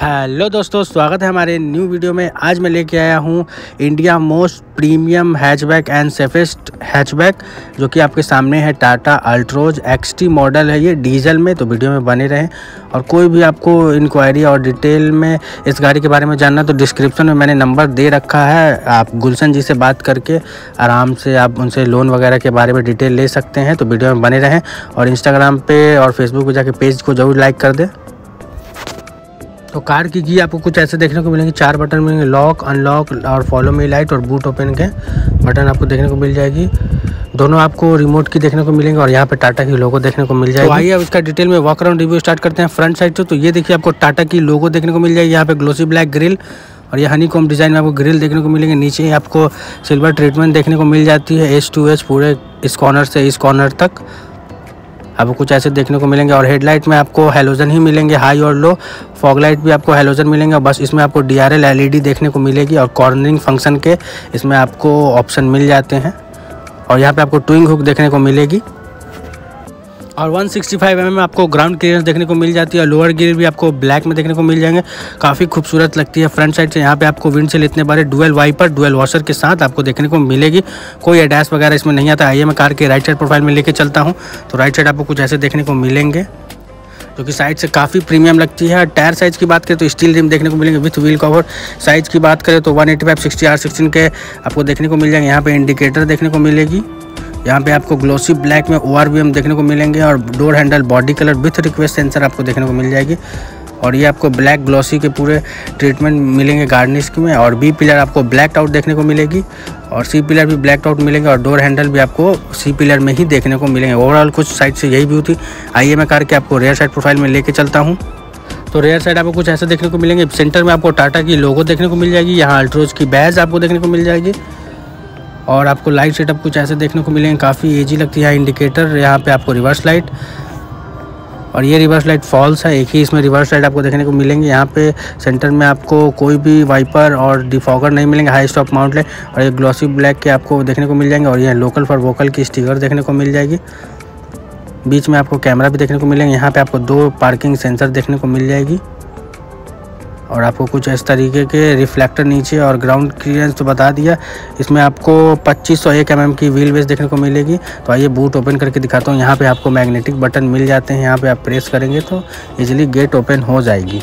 Hello दोस्तों, स्वागत है हमारे न्यू वीडियो में। आज मैं लेके आया हूँ India most premium hatchback and safest hatchback जो कि आपके सामने है टाटा अल्ट्रोज एक्सटी मॉडल है। ये डीजल में तो वीडियो में बने रहें। और कोई भी आपको इंक्वायरी और डिटेल में इस गाड़ी के बारे में जानना तो डिस्क्रिप्शन में मैंने नंबर दे रखा है। आप गुलशन जी से बात करके आराम से आप उनसे लोन वगैरह के बारे में डिटेल ले सकते हैं तो वीडियो में बने रहें। और इंस्टाग्राम पर और फेसबुक पर जाके पेज को ज़रूर लाइक कर दें। तो कार की की आपको कुछ ऐसे देखने को मिलेंगे। चार बटन मिलेंगे। लॉक अनलॉक और फॉलो मी लाइट और बूट ओपन के बटन आपको देखने को मिल जाएगी। दोनों आपको रिमोट की देखने को मिलेंगे और यहाँ पे टाटा की लोगो देखने को मिल जाएगी। तो आइए अब इसका डिटेल में वॉक अराउंड रिव्यू स्टार्ट करते हैं फ्रंट साइड से। तो ये देखिए आपको टाटा की लोगो देखने को मिल जाएगी। यहाँ पे ग्लोसी ब्लैक ग्रिल और ये हनी कॉम डिज़ाइन में आपको ग्रिल देखने को मिलेंगे। नीचे आपको सिल्वर ट्रीटमेंट देखने को मिल जाती है। एच टू एच पूरे इस कॉर्नर से इस कॉर्नर तक। आपको कुछ ऐसे देखने को मिलेंगे और हेडलाइट में आपको हेलोजन ही मिलेंगे हाई और लो फॉग लाइट भी आपको हेलोजन मिलेंगे बस इसमें आपको डी आर डी देखने को मिलेगी और कॉर्नरिंग फ़ंक्शन के इसमें आपको ऑप्शन मिल जाते हैं. और यहाँ पे आपको ट्विंग हुक देखने को मिलेगी. और 165 सिक्सटी mm में आपको ग्राउंड क्लियरेंस देखने को मिल जाती है और लोअर गियर भी आपको ब्लैक में देखने को मिल जाएँगे। काफ़ी खूबसूरत लगती है फ्रंट साइड से। यहाँ पे आपको विंड से इतने बड़े डुअल वाइपर डुअल वॉशर के साथ आपको देखने को मिलेगी। कोई एडैस वगैरह इसमें नहीं आता। आइए मैं कार के राइट साइड प्रोफ़ाइल में लेके चलता हूँ। तो राइट साइड आपको कुछ ऐसे देखने को मिलेंगे, जो कि साइड से काफ़ी प्रीमियम लगती है। टायर साइज़ की बात करें तो स्टील रिम देखने को मिलेंगे विथ व्हील कवर साइज़ की बात करें तो 185 eighty five sixty R sixteen के आपको देखने को मिल जाएँगे। यहाँ पे इंडिकेटर देखने को मिलेगी। यहाँ पे आपको ग्लोसी ब्लैक में ओ देखने को मिलेंगे और door handle body colour with request sensor आपको देखने को मिल जाएगी। और ये आपको ब्लैक ग्लॉसी के पूरे ट्रीटमेंट मिलेंगे गार्निश में और बी पिलर आपको ब्लैक आउट देखने को मिलेगी और सी पिलर भी ब्लैक आउट मिलेंगे और डोर हैंडल भी आपको सी पिलर में ही देखने को मिलेंगे। ओवरऑल कुछ साइड से यही व्यू थी। आइए मैं कार के आपको रेयर साइड प्रोफ़ाइल में लेके चलता हूँ। तो रेयर साइड आपको कुछ ऐसे देखने को मिलेंगे। सेंटर में आपको टाटा की लोगो देखने को मिल जाएगी। यहाँ अल्ट्रोज की बैज आपको देखने को मिल जाएगी। और आपको लाइट सेटअप कुछ ऐसे देखने को मिलेंगे, काफ़ी एजी लगती है इंडिकेटर यहाँ पे आपको रिवर्स लाइट और ये रिवर्स लाइट फॉल्स है, एक ही इसमें रिवर्स लाइट आपको देखने को मिलेंगे। यहाँ पे सेंटर में आपको कोई भी वाइपर और डिफॉगर नहीं मिलेंगे हाई स्टॉप माउंट लाइट और ये ग्लॉसी ब्लैक के आपको देखने को मिल जाएँगे, और ये लोकल फॉर वोकल की स्टिकर देखने को मिल जाएगी। बीच में आपको कैमरा भी देखने को मिलेंगे, यहाँ पे आपको दो पार्किंग सेंसर देखने को मिल जाएगी। और आपको कुछ इस तरीके के रिफ्लेक्टर नीचे और ग्राउंड क्लियरेंस तो बता दिया। इसमें आपको 2501 सौ mm की व्हील बेस देखने को मिलेगी। तो आइए बूट ओपन करके दिखाता हूँ। यहाँ पे आपको मैग्नेटिक बटन मिल जाते हैं। यहाँ पे आप प्रेस करेंगे तो इजीली गेट ओपन हो जाएगी।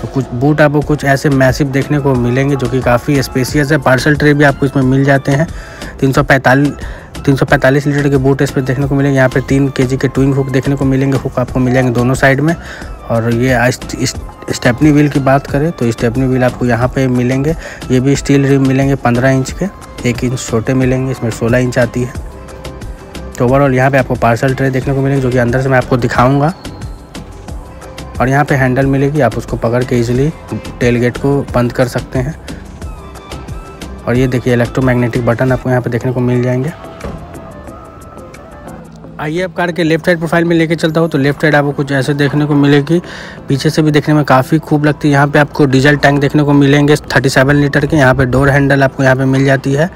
तो कुछ बूट आपको कुछ ऐसे मैसिव देखने को मिलेंगे जो कि काफ़ी स्पेसियस है। पार्सल ट्रे भी आपको इसमें मिल जाते हैं। तीन सौ लीटर के बूट इस पर देखने को मिलेंगे। यहाँ पे तीन के के ट्विंग हुक देखने को मिलेंगे। हुक आपको मिल जाएँगे दोनों साइड में। और ये स्टेपनी व्हील की बात करें तो स्टेपनी व्हील आपको यहाँ पे मिलेंगे। ये भी स्टील रिम मिलेंगे पंद्रह इंच के, एक इंच छोटे मिलेंगे, इसमें सोलह इंच आती है। तो ओवरऑल यहाँ पे आपको पार्सल ट्रे देखने को मिलेंगे, जो कि अंदर से मैं आपको दिखाऊँगा। और यहाँ पे हैंडल मिलेगी, आप उसको पकड़ के इजीली टेल गेट को बंद कर सकते हैं। और ये देखिए इलेक्ट्रोमैग्नेटिक बटन आपको यहाँ पे देखने को मिल जाएँगे। आइए अब कार के लेफ़्ट साइड प्रोफ़ाइल में लेके चलता हूँ तो लेफ़्ट साइड आपको कुछ ऐसे देखने को मिलेगी। पीछे से भी देखने में काफ़ी खूब लगती है। यहाँ पे आपको डीजल टैंक देखने को मिलेंगे 37 लीटर के। यहाँ पे डोर हैंडल आपको यहाँ पे मिल जाती है।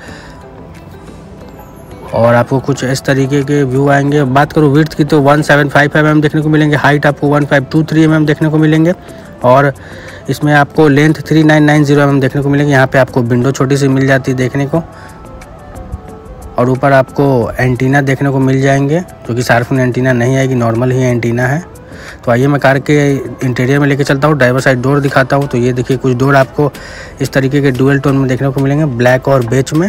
और आपको कुछ इस तरीके के व्यू आएँगे। बात करूँ विर्थ की तो वन सेवन फाइव एम देखने को मिलेंगे। हाइट आपको one five two three M देखने को मिलेंगे। और इसमें आपको length three nine nine zero M देखने को मिलेंगे। यहाँ पे आपको विंडो छोटी सी मिल जाती है देखने को। और ऊपर आपको एंटीना देखने को मिल जाएँगे, जो कि सार्फिन एंटीना नहीं आएगी, नॉर्मल ही एंटीना है। तो आइए मैं कार के इंटीरियर में लेके चलता हूँ, ड्राइवर साइड डोर दिखाता हूँ। तो ये देखिए, कुछ डोर आपको इस तरीके के डुअल टोन में देखने को मिलेंगे, ब्लैक और बेच में।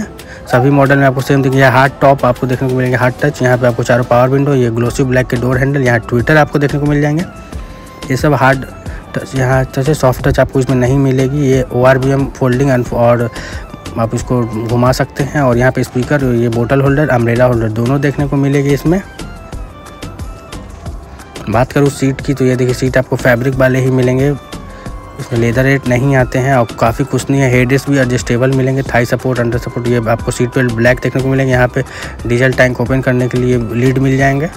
सभी मॉडल में आपको सेम देखिए हार्ड टॉप आपको देखने को मिलेंगे, हार्ड टच। यहाँ पे आपको चारों पावर विंडो, ये ग्लोसी ब्लैक के डोर हैंडल, यहाँ ट्विटर आपको देखने को मिल जाएँगे। ये सब हार्ड टच, यहाँ टच सॉफ्ट टच आपको इसमें नहीं मिलेगी। ये ओ आर एम फोल्डिंग और आप इसको घुमा सकते हैं और यहाँ पे स्पीकर, ये बोटल होल्डर अम्ब्रेला होल्डर दोनों देखने को मिलेगी इसमें। बात करूँ सीट की तो ये देखिए, सीट आपको फैब्रिक वाले ही मिलेंगे। इसमें लेदर रेट नहीं आते हैं और काफ़ी कुछ नहीं है हेडेस भी एडजस्टेबल मिलेंगे थाई सपोर्ट अंडर सपोर्ट ये आपको सीट पे ब्लैक देखने को मिलेंगे। यहाँ पे डीजल टैंक ओपन करने के लिए लीड मिल जाएँगे।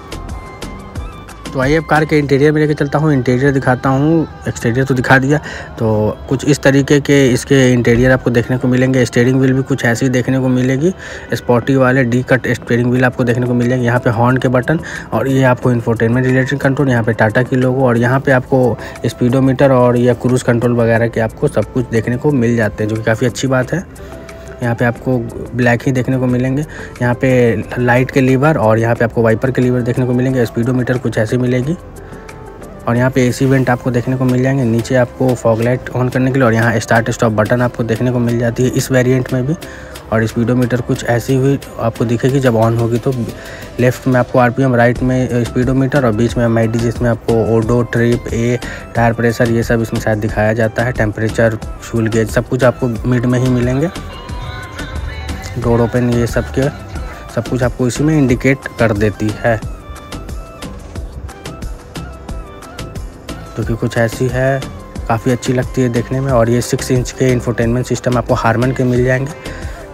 तो आइए अब कार के इंटीरियर में लेके चलता हूँ। इंटीरियर दिखाता हूँ। एक्सटीरियर तो दिखा दिया। तो कुछ इस तरीके के इसके इंटीरियर आपको देखने को मिलेंगे। स्टेयरिंग व्हील भी कुछ ऐसी देखने को मिलेगी। स्पॉटी वाले डी कट स्टेयरिंग व्हील आपको देखने को मिलेंगे। यहाँ पे हॉर्न के बटन और ये आपको इन्फोटेनमेंट रिलेटेड कंट्रोल यहाँ पे टाटा की लोगो और यहाँ पे आपको स्पीडोमीटर और या क्रूज़ कंट्रोल वगैरह के आपको सब कुछ देखने को मिल जाते हैं, जो कि काफ़ी अच्छी बात है। यहाँ पे आपको ब्लैक ही देखने को मिलेंगे। यहाँ पे लाइट के लीवर और यहाँ पे आपको वाइपर के लीवर देखने को मिलेंगे। स्पीडोमीटर कुछ ऐसी मिलेगी। और यहाँ पे एसी वेंट आपको देखने को मिल जाएँगे। नीचे आपको फॉग लाइट ऑन करने के लिए और यहाँ स्टार्ट स्टॉप बटन आपको देखने को मिल जाती है इस वेरिएंट में भी। और स्पीडोमीटर कुछ ऐसी हुई आपको दिखेगी, जब ऑन होगी तो लेफ़्ट में आपको आरपीएम राइट में स्पीडोमीटर और बीच में एम आई जिसमें आपको odo trip A tyre pressure ये सब इसमें शायद दिखाया जाता है। टेम्परेचर फ्यूल गेज सब कुछ आपको मिड में ही मिलेंगे। डोर ओपन ये सब के सब कुछ आपको इसी में इंडिकेट कर देती है। जो कि कुछ ऐसी है, काफ़ी अच्छी लगती है देखने में और ये सिक्स इंच के इंफोटेनमेंट सिस्टम आपको हारमन के मिल जाएँगे।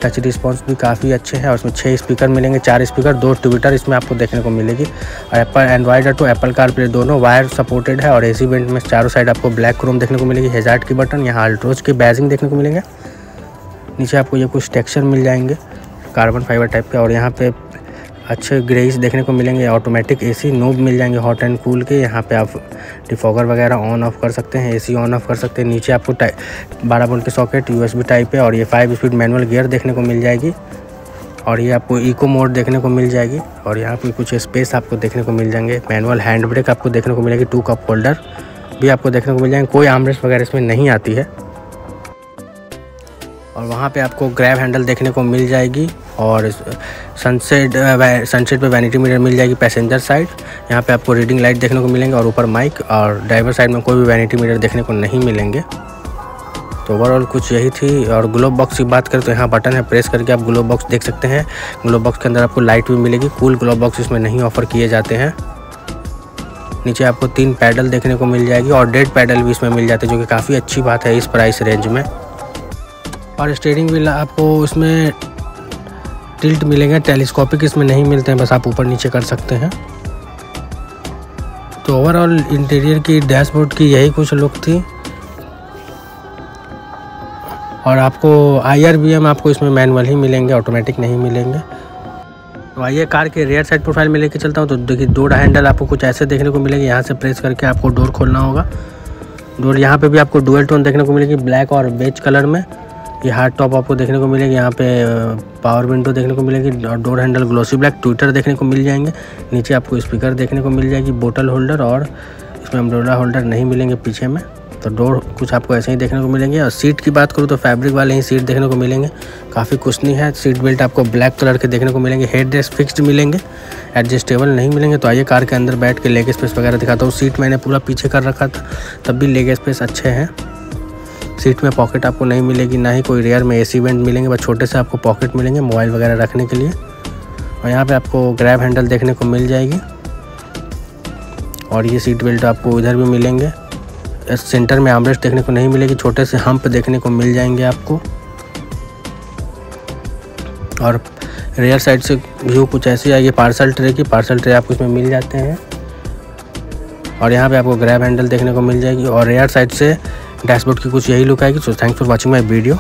टच रिस्पॉन्स भी काफ़ी अच्छे हैं और इसमें छः स्पीकर मिलेंगे, चार स्पीकर दो ट्विटर इसमें आपको देखने को मिलेगी। और Apple Android to Apple car play दोनों वायर सपोर्टेड है और एसी वेंट में चारों साइड आपको ब्लैक क्रोम देखने को मिलेगी हेजार्ट की बटन यहाँ अल्ट्रोज की बैजिंग देखने को मिलेंगे। नीचे आपको ये कुछ टेक्सचर मिल जाएँगे कार्बन फाइबर टाइप के, और यहाँ पे अच्छे ग्रेस देखने को मिलेंगे ऑटोमेटिक एसी नोब मिल जाएँगे हॉट एंड कूल के। यहाँ पे आप डिफॉगर वगैरह ऑन ऑफ़ कर सकते हैं एसी ऑन ऑफ़ कर सकते हैं। नीचे आपको बारह वोल्ट के सॉकेट यूएसबी टाइप है, और ये फाइव स्पीड मैनुअल गियर देखने को मिल जाएगी। और ये आपको इको मोड देखने को मिल जाएगी, और यहाँ पे कुछ स्पेस आपको देखने को मिल जाएँगे। मैनुअल हैंड ब्रेक आपको देखने को मिलेगी टू कप होल्डर भी आपको देखने को मिल जाएँगे। कोई आमरेस वगैरह इसमें नहीं आती है। और वहाँ पे आपको ग्रैब हैंडल देखने को मिल जाएगी और सनसेट सनसेट पे वैनिटी मिरर मिल जाएगी पैसेंजर साइड यहाँ पे आपको रीडिंग लाइट देखने को मिलेंगे और ऊपर माइक और ड्राइवर साइड में कोई भी वैनिटी मिरर देखने को नहीं मिलेंगे। तो ओवरऑल कुछ यही थी और ग्लोब बॉक्स की बात करें तो यहाँ बटन है प्रेस करके आप ग्लोब बॉक्स देख सकते हैं। ग्लोब बॉक्स के अंदर आपको लाइट भी मिलेगी कूल ग्लोब बॉक्स इसमें नहीं ऑफ़र किए जाते हैं। नीचे आपको तीन पैडल देखने को मिल जाएगी और डेड पैडल भी इसमें मिल जाते हैं, जो कि काफ़ी अच्छी बात है इस प्राइस रेंज में। और स्टेयरिंग व्हील आपको इसमें टिल्ट मिलेंगे टेलीस्कोपिक इसमें नहीं मिलते हैं, बस आप ऊपर नीचे कर सकते हैं। तो ओवरऑल इंटीरियर की डैशबोर्ड की यही कुछ लुक थी। और आपको आई आर एम आपको इसमें मैनुअल ही मिलेंगे ऑटोमेटिक नहीं मिलेंगे। तो आइए कार के रेयर साइड प्रोफ़ाइल में लेके चलता हूँ। तो देखिए डोर हैंडल आपको कुछ ऐसे देखने को मिलेंगे। यहाँ से प्रेस करके आपको डोर खोलना होगा। डोर यहाँ पे भी आपको डुअल टोन देखने को मिलेगी ब्लैक और बेज कलर में। ये हार्ड टॉप आपको देखने को मिलेगी, यहाँ पे पावर विंडो देखने को मिलेगी, और door handle glossy black tweeter देखने को मिल जाएँगे। नीचे आपको स्पीकर देखने को मिल जाएगी बोटल होल्डर और इसमें अम्ब्रोला होल्डर नहीं मिलेंगे पीछे में। तो डोर कुछ आपको ऐसे ही देखने को मिलेंगे। और सीट की बात करूँ तो फैब्रिक वाले ही सीट देखने को मिलेंगे। काफ़ी कुशनी है सीट बेल्ट आपको ब्लैक कलर के देखने को मिलेंगे। हेड रेस्ट फिक्स्ड मिलेंगे एडजस्टेबल नहीं मिलेंगे। तो आइए कार के अंदर बैठ के लेग स्पेस वगैरह दिखाता हूँ। सीट मैंने पूरा पीछे कर रखा था, तब भी लेग स्पेस अच्छे हैं। सीट में पॉकेट आपको नहीं मिलेगी, ना ही कोई रेयर में एसी वेंट मिलेंगे, बस छोटे से आपको पॉकेट मिलेंगे मोबाइल वगैरह रखने के लिए। और यहाँ पे आपको ग्रैब हैंडल देखने को मिल जाएगी। और ये सीट बेल्ट आपको इधर भी मिलेंगे। सेंटर में आमरेस्ट देखने को नहीं मिलेगी, छोटे से हम्प देखने को मिल जाएँगे आपको। और रेयर साइड से व्यू कुछ ऐसी ये पार्सल ट्रे की पार्सल ट्रे आपको इसमें मिल जाते हैं। और यहाँ पे आपको ग्रैब हैंडल देखने को मिल जाएगी। और रेयर साइड से डैशबोर्ड की कुछ यही लुक आएगी so thanks for watching my video